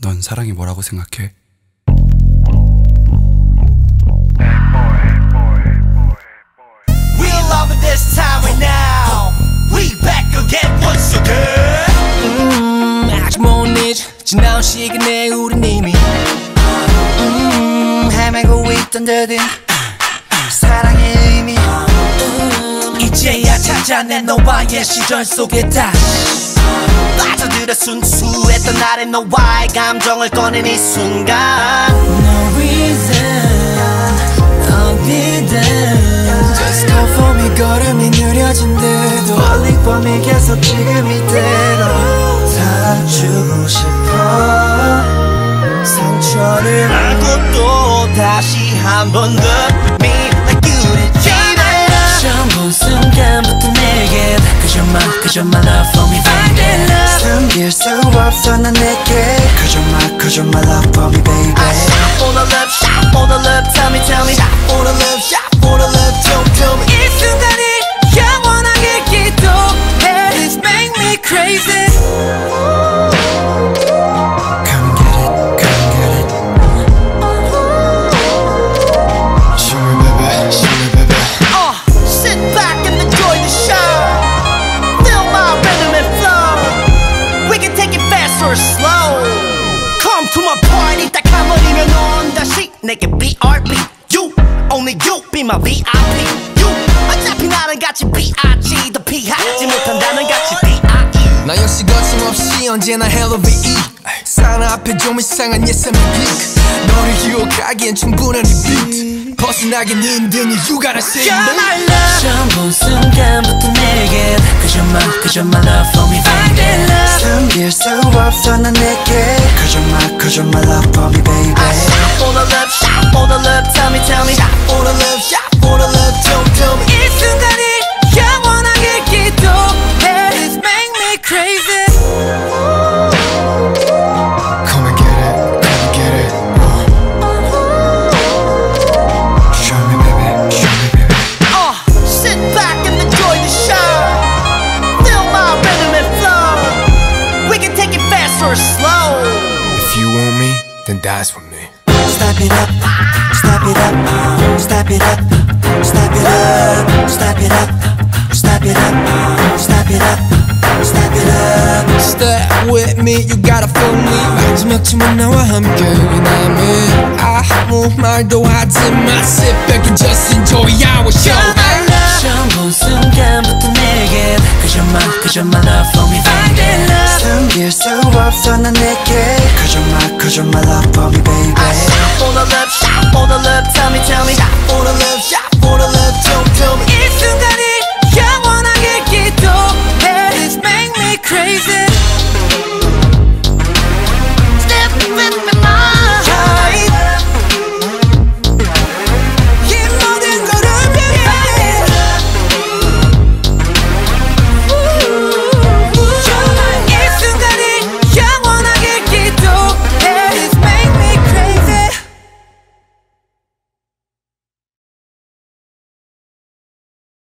넌 사랑이 뭐라고 생각해? We love it this time right now. We back again once again. 음, 아직 못 잊어 지나온 시간에 우린 이미 음, 헤매고 있던 듯이 사랑의 의미 음, 이제야 찾아낸 너와의 시절 속에 다시 빠져들어 순수했던 나의 너와의 감정을 꺼낸 이 순간. No reason 어디든 Just go for me 걸음이 느려진대도. 멀리 봄이 계속 지금 이대로 살아주고 싶어. 상처를 알고 또 다시 한 번 더 없어 난 내게 그저 my 그저 love for me baby I shot for the love, shot for the love Tell me, tell me Shot for the love, shot 내게 BRB. You, only you be my VIP. You, 어차피 나랑 같이 B.I.G. 더 피하지 못한다는 같이 D.I.E. 나 역시 거침없이 언제나 헬로비이 사랑 앞에 좀 이상한 예상의 빅 너를 유혹하기엔 충분한 리빅 벗어나기는 힘든 이유가 나 say You're my love. 처음 본 순간부터 내겐 그저 my 그저 my love for me baby 숨길 수 없어 난 내게 그저 my 그저 my love for me baby it fast or slow. If you want me, then that's with me Step it up, step it up, step it up, step it up, step it up, step it up, step it up, step it up. Stay with me, you gotta feel me 마지막쯤은 나와 함께 남은 아무 말도 하지 마 Sit back and just enjoy our show 처음 본 순간부터 내겐 그저 my, 그저 my 수 없어 난 내게 그저 my, 그저 my love for me baby I for the love,